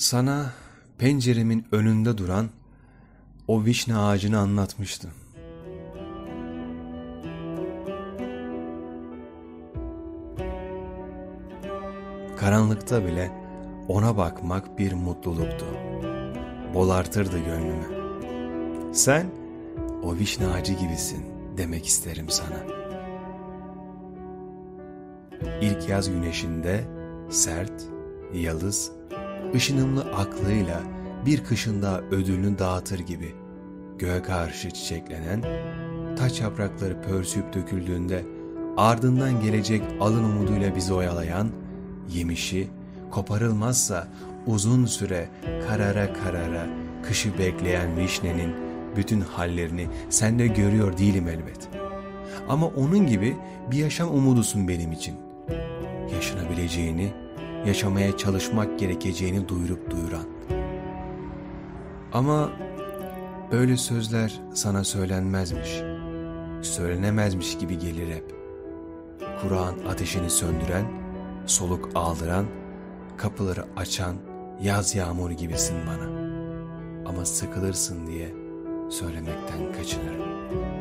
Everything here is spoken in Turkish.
Sana penceremin önünde duran o vişne ağacını anlatmıştım. Karanlıkta bile ona bakmak bir mutluluktu. Bolartırdı gönlümü. Sen o vişne ağacı gibisin demek isterim sana. İlk yaz güneşinde sert, yalız, ışınımlı aklıyla bir kışında ödülünü dağıtır gibi göğe karşı çiçeklenen, taç yaprakları pörsüyüp döküldüğünde ardından gelecek alın umuduyla bizi oyalayan, yemişi koparılmazsa uzun süre karara karara kışı bekleyen vişnenin bütün hallerini sen de görüyor değilim elbet. Ama onun gibi bir yaşam umudusun benim için. Yaşanabileceğini, yaşamaya çalışmak gerekeceğini duyurup duyuran. Ama böyle sözler sana söylenmezmiş, söylenemezmiş gibi gelir hep. Kur'an ateşini söndüren, soluk aldıran, kapıları açan yaz yağmur gibisin bana. Ama sıkılırsın diye söylemekten kaçınırım.